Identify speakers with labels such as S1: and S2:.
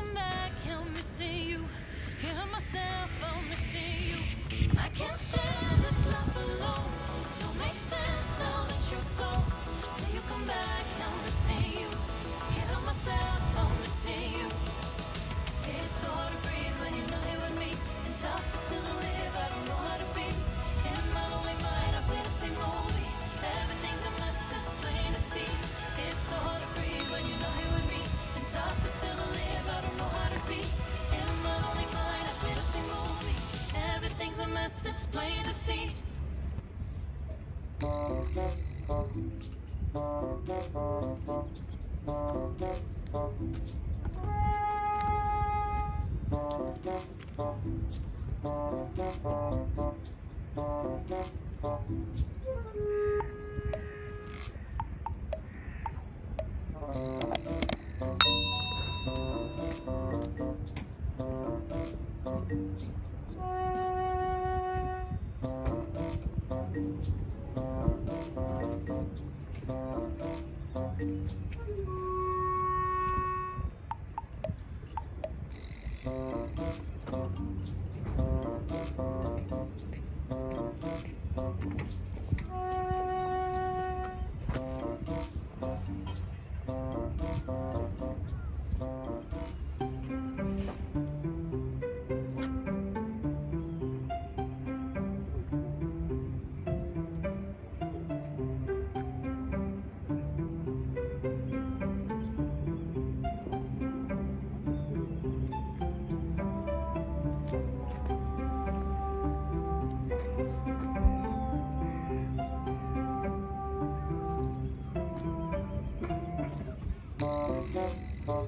S1: come back, help me see you. Heal myself, help me see you. I can't stand this love alone. Don't make sense now that you're gone. Till you come back. Thank you.